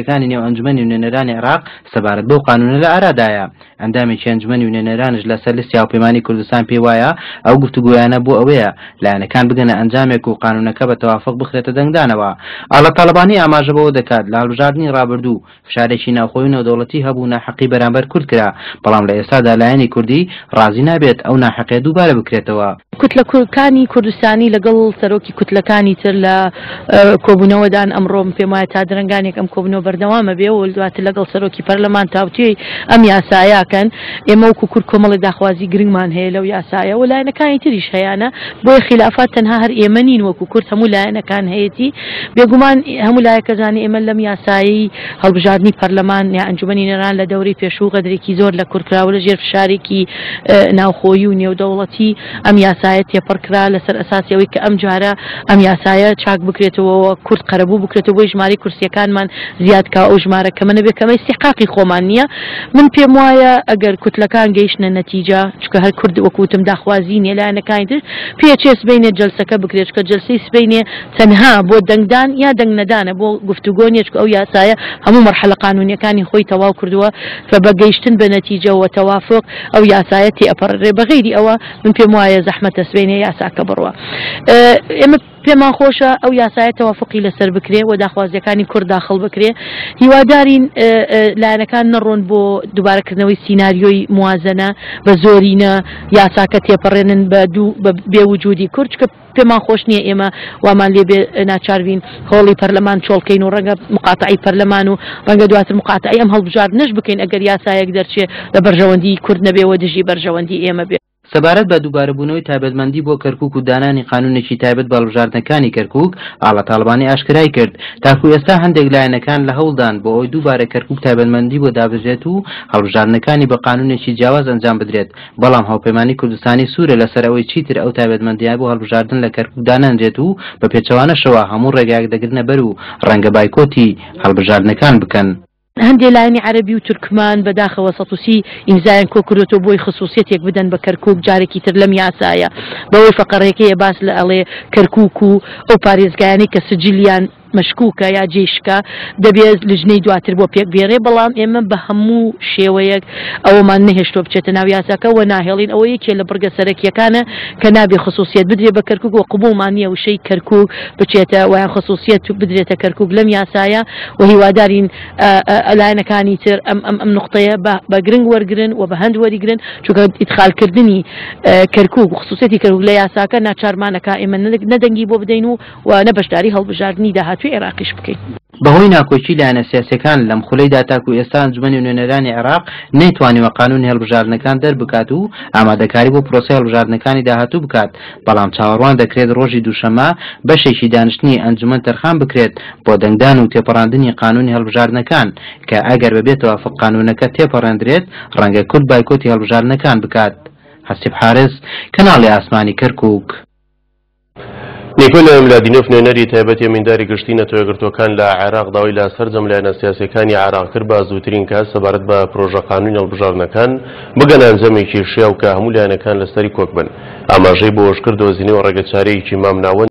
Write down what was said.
یەکانی نێو ئەنجومەنی نوێنەرانی عێراق سەبارەت بەو قانوونە لە ئارادایە. ئەندامێکی ئەنجومەنی نوێنەرانیش لەسەر لستی هاوپەیمانیی کوردستان پێی وایە ئەو گفتوگۆیانە بۆ ئەوەیە لایەنەکان بگەنە ئەنجامێک و قانوونەکە بە تەوافق بخرێتە دەنگدانەوە. ئاڵا تاڵەبانی ئاماژە بەوە دەکات، لە هەڵبژاردنی ڕابردوو فشارێکی ناوخۆی و نێودەوڵەتی هەبوو ناحەقی بەرامبەر کورد کرا، بەڵام لە ئێستادا لایەنی کوردی ڕازی نابێت ئەو ناحەقییە دووبارە بکرێتەوە. کوتلەکانی کوردستانی لەگەڵ سەرۆکی کوتلەکانی تر لە کۆبوونەوەدان ئەمڕۆ پێم وایە تا درەنگانێک ئەم کۆبنەوە بەردەوامە بێ و دواتر لەگەڵ سەرۆکی پەرلەمان تاوتوێی ئەم یاسایەکەن ئێمە وەکو کورد کۆمەڵی داخوازی گرنگمان هەیە لەو یاسایە و لایەنەکانی تریش هەیەە بۆیە خلافات تەنها هەر ئێمە نین وەکو کورد هەموو لایەنەکان هەیەی بێگومان هەموو لایەکەزانانی ئێمە لەم یاسایی هەڵبژاردننی پەرلەمان یا ئەنجومی نێران لە دەوری پێشوو غەدرێکی زۆر لە کوردکراوە لە ژێر فشارێکی ناوخۆیی و نێودەوڵەتی، ئەم یاسایە تێپەڕ کرا لەسەر ئەساسی ئەوەی کە ئەم جارە ئەم یاسایە چاک بکرێتەوە و کورد قەرەبوو بکرێتەوە بۆی ژمارەی کورسیەکانمان زیاد کا و ئەو ژمارە کەمە نەبێت کە ئەمە ئیستیحقاقی خۆمان نیە من پێم وایە ئەگەر کوتلەکان گەیشتنە نەتیجە چونکە هەر کورد وەکو وتم داخوازی نیە لایەنەکانی تر پێ چێ سبەینێ جەلسەکە بکرێت چونکە جەلسەی سبەینێ تەنها بۆ دەنگدان یا دەنگ نەدانە بۆ گفتوگۆ نیە چکو ئەو یاسایە هەموو مەرحەلە قانونیەکانی خۆی تەواو کردووە کە بە گەیشتن بە نەتیجە وە تەوافوق ئەو یاسایە تێئەپەڕێنرێ بە غەیری ئەوە من پێم وایە زەحمەتە سبەینێ یاساکە بڕوا ئێمە پێمان خۆشە ئەو یاسایە تەوافقی لەسەر بکرێ و داخوازیەکانی کورد داخڵ بکرێ هیوادارین لایەنەکان نەڕۆن بۆ دووبارەکردنەوەی سینناریۆی موازنە بە زۆرینە یاساکە تێپەڕێنن بە دوو بێ وجودی کورد پێمان خۆش نیە ئێمە وامان لێ بێ ناچار بین هۆڵی پەرلەمان چۆڵ کەین و ڕەنگە مقاتعی پەرلەمان و ڕەنگە دواتر مقاتعی ئەم هەڵبژاردنەش بکەین ئەگەر یاسایەک دەرچێ لە بەرژەوەندیی کورد نەبێ و دژی بەرژەوەندیی ئێمە بێ. سەبارەت بە دووبارەبوونەوەی تایبەتمەندی بۆ کەرکووک و دانانی قانوونێکی تایبەت بە هەڵبژاردنەکانی کەرکووک، ئاڵا تاڵەبانی ئاشکرای کرد، تاکوو ئێستا هەندێک لایەنەکان لە هەوڵدان بۆ ئەوەی دووبارە کەرکووک تایبەتمەندی بۆ دابنرێت و هەڵبژاردنەکانی بە قانوونێکی جیاواز ئەنجام بدرێت، بەڵام هاوپەیمانیی کوردستانی سوورە لەسەر ئەوەی چیتر ئەو تایبەتمەندییە بۆ هەڵبژاردن لە کەرکووک دانەنرێت و بە پێچەوانەشەوە هەموو ڕێگایەک دەگرنە بەر و ڕەنگە بایکۆتی هەڵبژاردنەکان بکەن. هەندێ لایەنی عەرەبی و تورکمان بە داخەوە سەتوسی ئیمزایان کۆ کردۆتەوە بۆی خسوسیەتێک بدەن بە کەرکووک جارێکی تر لەم یاسایە بەوەی فەقەرەکەیە باس لە ئەڵێ کەرکووک و ئەو پارێزگایانەی کە سجلیان مەشکوکە یا جێی شکە دەبێت لجنەی دواتر بۆ پێک بهێنرێت، بەڵام ئێمە بە هەموو شێوەیەک ئەوەمان نەهێشتووە بچێتە ناو یاساکە و ناهێڵین، ئەوە یەکێ لە بڕگە سەرەکییەکانە کە نابێ خسووسییەت بدرێت بە کەرکووک و قبووڵمان نییە وشەی کەرکووک بچێتە و یان خسووسییەت بدرێتە کەرکووک لەم یاسایە و هیوادارین لایەنەکانی تر ئەم ئەم ئەم نوقتەیە بە بە گرنگ وەرگرن و بە هەند وەریگرن چونکە ئیدخالکردنی کەرکووک و خسووسییەتی کەرکووک لە یاساکە ناچارمانە کا ئێمە نە دەنگی بۆ بدەین و و نە بەشداری هەڵبژاردنی داهاتووی عێراقیش بکەین. بەهۆی ناکۆکی لایەنە سیاسییەکان لەم خولەیدا تاکو ئێستا ئەنجومەنی نوێنەرانی عێراق نەیتوانیوە قانونی هەڵبژاردنەکان دەربکات و ئامادەکاری بۆ پرۆسەی هەڵبژاردنەکانی داهاتوو بکات، بەڵام چاوەڕوان دەکرێت رۆژی دووشەممە بەشێکی دانیشتنی ئەنجومەن تەرخان بکرێت بۆ دەنگدان و تێپەڕاندنی قانونی هەڵبژاردنەکان کە ئەگەر بەبێ تەوافق قانونەکە تێپەڕێندرێت رەنگە کورد بایکۆتی هەڵبژاردنەکان بکات. حەسیب حارس، کەناڵی ئاسمانی کەرکوک. نیکۆلای ملادینۆف نوێنەری تایبەتی ئەمینداری گشتی نەتەوە یەکگرتووەکان لە عێراق داوای لە سەرجەم لایەنە سیاسییەکانی عێراق کرد بە زووترین کات سەبارەت بە پرۆژە قانوونی هەڵبژاردنەکان بگەنە ئەنجامێکی شیاو کە هەموو لایەنەکان لەسەری کۆک بن. ئاماژەی بەوەشکرد، دۆزینەوەی ڕێگەچارەیەکی مامناوەند،